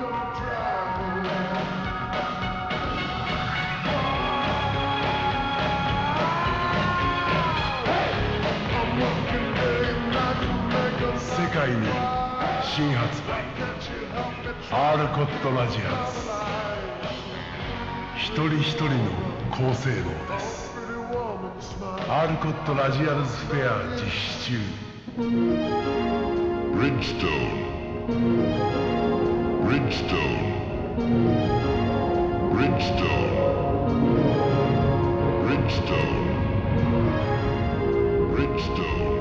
世界に新発売アールコットラジアーズ一人一人の厚生労です。アールコットラジアルズフェア実施中。ブリッジトーン Bridgestone. Bridgestone. Bridgestone. Bridgestone.